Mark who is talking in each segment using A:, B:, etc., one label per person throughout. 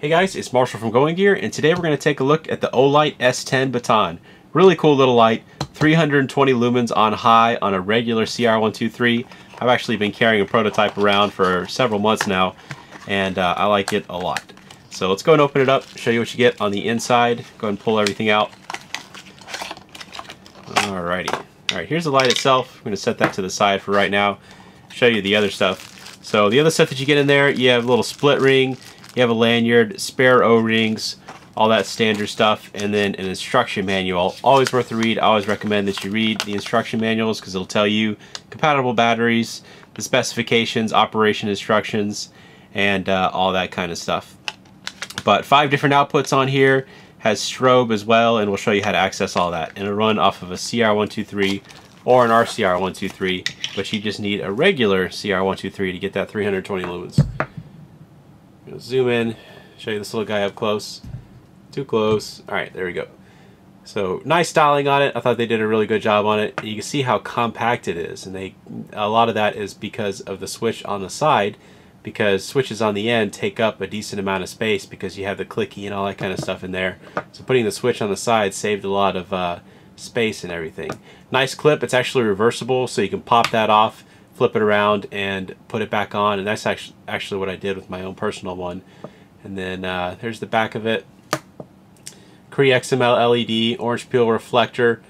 A: Hey guys, it's Marshall from Going Gear, and today we're going to take a look at the Olight S10 baton. Really cool little light, 320 lumens on high on a regular CR123. I've actually been carrying a prototype around for several months now, and uh, I like it a lot. So let's go and open it up, show you what you get on the inside. Go ahead and pull everything out. Alrighty. Alright, here's the light itself. I'm going to set that to the side for right now. Show you the other stuff. So the other stuff that you get in there, you have a little split ring, you have a lanyard, spare O-rings, all that standard stuff, and then an instruction manual. Always worth a read. I always recommend that you read the instruction manuals because it'll tell you compatible batteries, the specifications, operation instructions, and uh, all that kind of stuff. But five different outputs on here, has strobe as well, and we'll show you how to access all that. And it'll run off of a CR123 or an RCR123, but you just need a regular CR123 to get that 320 lumens zoom in, show you this little guy up close. Too close. All right, there we go. So nice styling on it. I thought they did a really good job on it. You can see how compact it is, and they a lot of that is because of the switch on the side, because switches on the end take up a decent amount of space because you have the clicky and all that kind of stuff in there. So putting the switch on the side saved a lot of uh, space and everything. Nice clip. It's actually reversible, so you can pop that off flip it around and put it back on and that's actually actually what I did with my own personal one. And then uh, there's the back of it. Cree XM-L LED orange peel reflector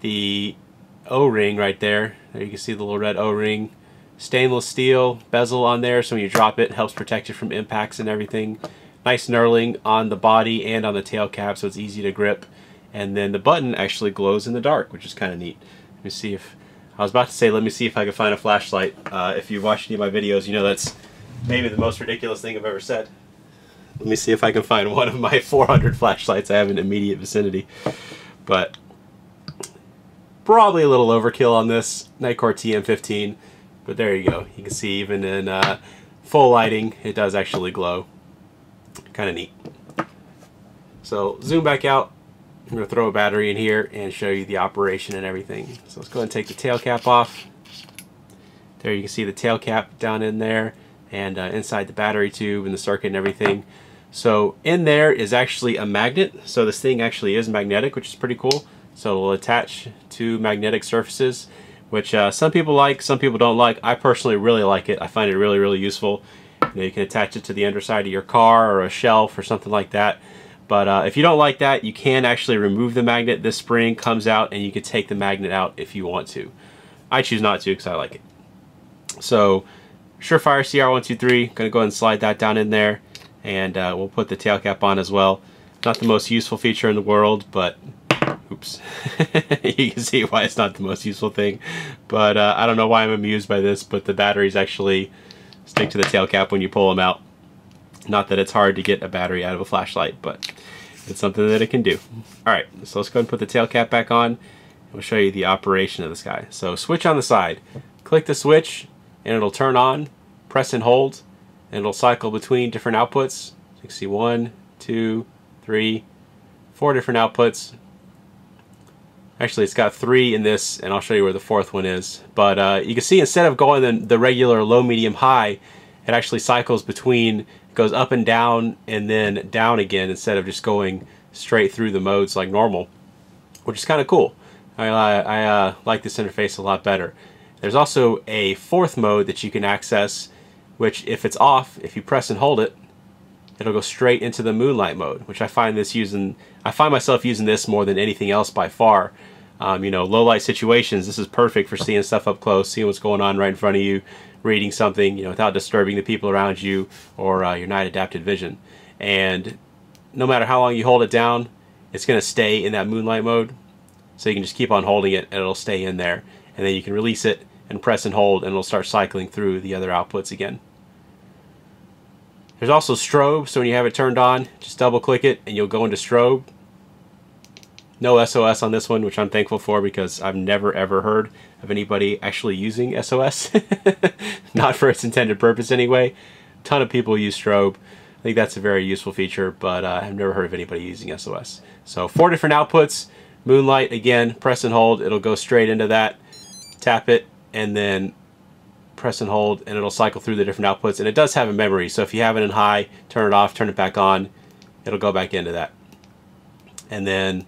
A: the o-ring right there. There you can see the little red o-ring. Stainless steel bezel on there so when you drop it, it helps protect you from impacts and everything. Nice knurling on the body and on the tail cap so it's easy to grip. And then the button actually glows in the dark which is kind of neat. Let me see if I was about to say, let me see if I can find a flashlight. Uh, if you've watched any of my videos, you know that's maybe the most ridiculous thing I've ever said. Let me see if I can find one of my 400 flashlights I have in immediate vicinity. But probably a little overkill on this Nitecore TM15. But there you go. You can see even in uh, full lighting, it does actually glow. Kind of neat. So zoom back out. I'm going to throw a battery in here and show you the operation and everything. So let's go ahead and take the tail cap off. There you can see the tail cap down in there and uh, inside the battery tube and the circuit and everything. So in there is actually a magnet. So this thing actually is magnetic, which is pretty cool. So it'll attach to magnetic surfaces, which uh, some people like, some people don't like. I personally really like it. I find it really, really useful. You, know, you can attach it to the underside of your car or a shelf or something like that. But uh, if you don't like that, you can actually remove the magnet. This spring comes out and you can take the magnet out if you want to. I choose not to because I like it. So Surefire CR123, going to go ahead and slide that down in there. And uh, we'll put the tail cap on as well. Not the most useful feature in the world, but oops. you can see why it's not the most useful thing. But uh, I don't know why I'm amused by this, but the batteries actually stick to the tail cap when you pull them out. Not that it's hard to get a battery out of a flashlight, but it's something that it can do. Alright, so let's go and put the tail cap back on. We'll show you the operation of this guy. So switch on the side. Click the switch and it'll turn on. Press and hold and it'll cycle between different outputs. you can see one, two, three, four different outputs. Actually, it's got three in this, and I'll show you where the fourth one is. But uh, you can see instead of going the, the regular low, medium, high, it actually cycles between goes up and down and then down again instead of just going straight through the modes like normal, which is kind of cool. I, I uh, like this interface a lot better. There's also a fourth mode that you can access, which if it's off, if you press and hold it, it'll go straight into the moonlight mode, which I find this using, I find myself using this more than anything else by far. Um, you know, low light situations, this is perfect for seeing stuff up close, seeing what's going on right in front of you, reading something, you know, without disturbing the people around you or uh, your night adapted vision. And no matter how long you hold it down, it's going to stay in that moonlight mode. So you can just keep on holding it and it'll stay in there. And then you can release it and press and hold and it'll start cycling through the other outputs again. There's also strobe, so when you have it turned on, just double click it and you'll go into strobe no SOS on this one, which I'm thankful for because I've never ever heard of anybody actually using SOS. Not for its intended purpose anyway. A ton of people use strobe. I think that's a very useful feature, but uh, I've never heard of anybody using SOS. So four different outputs. Moonlight, again, press and hold. It'll go straight into that. Tap it, and then press and hold, and it'll cycle through the different outputs. And it does have a memory, so if you have it in high, turn it off, turn it back on, it'll go back into that. And then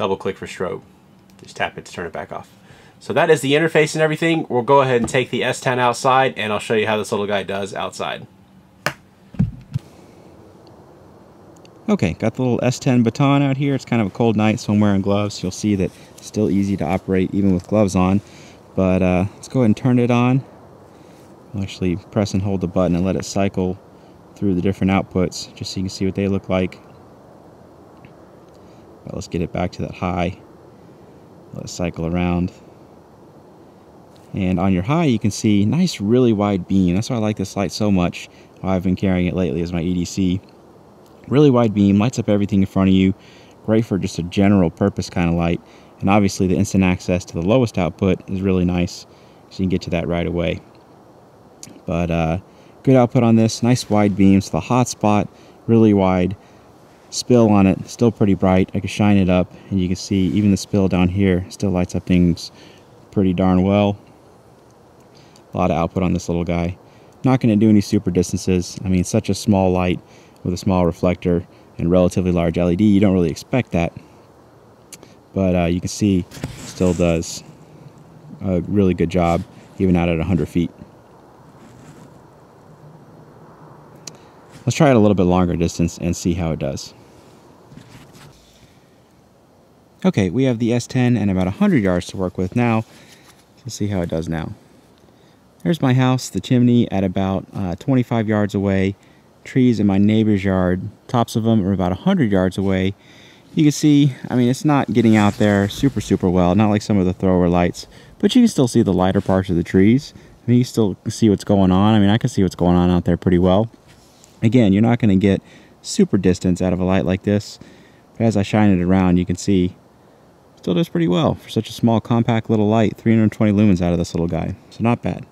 A: double click for strobe. Just tap it to turn it back off. So that is the interface and everything. We'll go ahead and take the S10 outside, and I'll show you how this little guy does outside.
B: Okay, got the little S10 baton out here. It's kind of a cold night, so I'm wearing gloves. You'll see that it's still easy to operate even with gloves on. But uh, let's go ahead and turn it on. I'll actually press and hold the button and let it cycle through the different outputs just so you can see what they look like. But let's get it back to that high. Let's cycle around. And on your high, you can see nice, really wide beam. That's why I like this light so much. Why I've been carrying it lately as my EDC. Really wide beam, lights up everything in front of you. Great for just a general purpose kind of light. And obviously the instant access to the lowest output is really nice. So you can get to that right away. But uh, good output on this. Nice wide beams. The hot spot, really wide. Spill on it, still pretty bright. I can shine it up and you can see even the spill down here still lights up things pretty darn well. A lot of output on this little guy. Not going to do any super distances. I mean, such a small light with a small reflector and relatively large LED, you don't really expect that. But uh, you can see still does a really good job even out at 100 feet. Let's try it a little bit longer distance and see how it does. Okay, we have the S10 and about 100 yards to work with now. Let's see how it does now. There's my house, the chimney at about uh, 25 yards away. Trees in my neighbor's yard, tops of them are about 100 yards away. You can see, I mean, it's not getting out there super, super well, not like some of the thrower lights, but you can still see the lighter parts of the trees. I mean, you still see what's going on. I mean, I can see what's going on out there pretty well. Again, you're not going to get super distance out of a light like this, but as I shine it around, you can see still does pretty well for such a small, compact little light. 320 lumens out of this little guy, so not bad.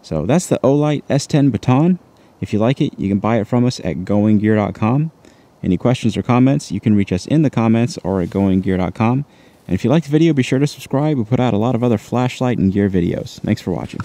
B: So that's the Olight S10 Baton. If you like it, you can buy it from us at goinggear.com. Any questions or comments, you can reach us in the comments or at goinggear.com. And if you liked the video, be sure to subscribe. We put out a lot of other flashlight and gear videos. Thanks for watching.